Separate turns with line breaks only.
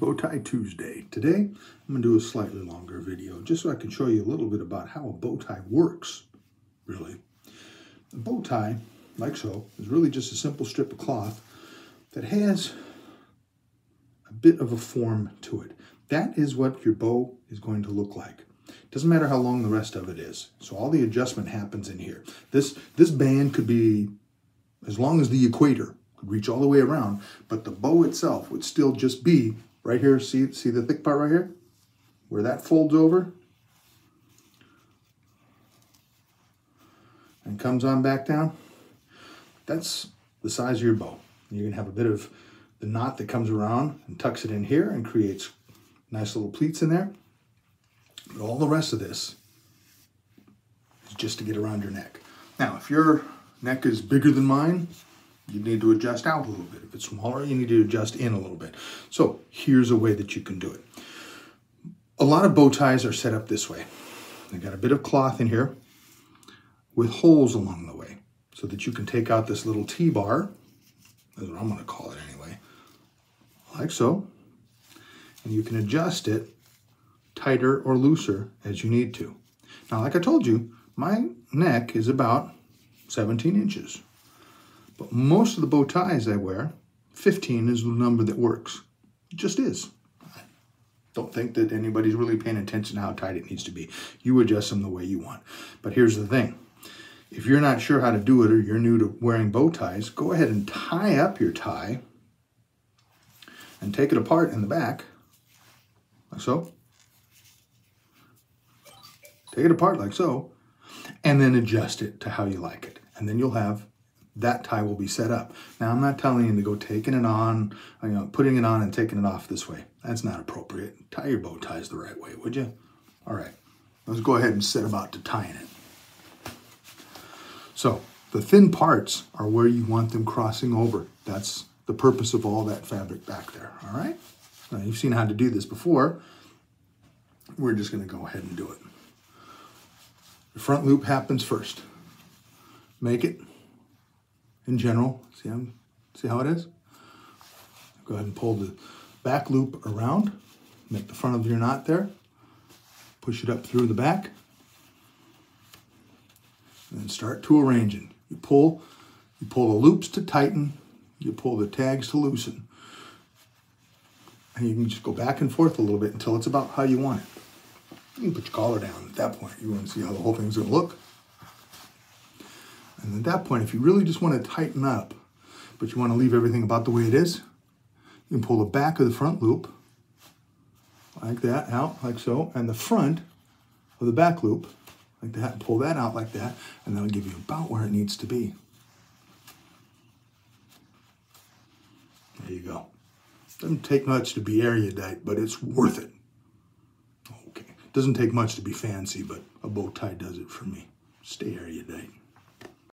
Bow Tie Tuesday. Today, I'm going to do a slightly longer video just so I can show you a little bit about how a bow tie works, really. A bow tie, like so, is really just a simple strip of cloth that has a bit of a form to it. That is what your bow is going to look like. Doesn't matter how long the rest of it is. So all the adjustment happens in here. This, this band could be as long as the equator, could reach all the way around, but the bow itself would still just be right here, see, see the thick part right here? Where that folds over and comes on back down, that's the size of your bow. You're gonna have a bit of the knot that comes around and tucks it in here and creates nice little pleats in there. But all the rest of this is just to get around your neck. Now, if your neck is bigger than mine, you need to adjust out a little bit. If it's smaller, you need to adjust in a little bit. So here's a way that you can do it. A lot of bow ties are set up this way. They got a bit of cloth in here with holes along the way so that you can take out this little T-bar, that's what I'm gonna call it anyway, like so. And you can adjust it tighter or looser as you need to. Now, like I told you, my neck is about 17 inches. But most of the bow ties I wear, 15 is the number that works. It just is. I don't think that anybody's really paying attention to how tight it needs to be. You adjust them the way you want. But here's the thing. If you're not sure how to do it or you're new to wearing bow ties, go ahead and tie up your tie and take it apart in the back, like so. Take it apart like so, and then adjust it to how you like it. And then you'll have that tie will be set up. Now, I'm not telling you to go taking it on, you know, putting it on and taking it off this way. That's not appropriate. Tie your bow ties the right way, would you? All right, let's go ahead and set about to tying it. So the thin parts are where you want them crossing over. That's the purpose of all that fabric back there, all right? Now, you've seen how to do this before. We're just gonna go ahead and do it. The front loop happens first. Make it in general. See, I'm, see how it is? Go ahead and pull the back loop around. Make the front of your knot there. Push it up through the back. And then start to arranging. You pull, you pull the loops to tighten. You pull the tags to loosen. And you can just go back and forth a little bit until it's about how you want it. You can put your collar down at that point. You want to see how the whole thing's going to look. And at that point, if you really just want to tighten up, but you want to leave everything about the way it is, you can pull the back of the front loop like that out, like so, and the front of the back loop like that, and pull that out like that, and that'll give you about where it needs to be. There you go. Doesn't take much to be erudite, but it's worth it. Okay. Doesn't take much to be fancy, but a bow tie does it for me. Stay erudite.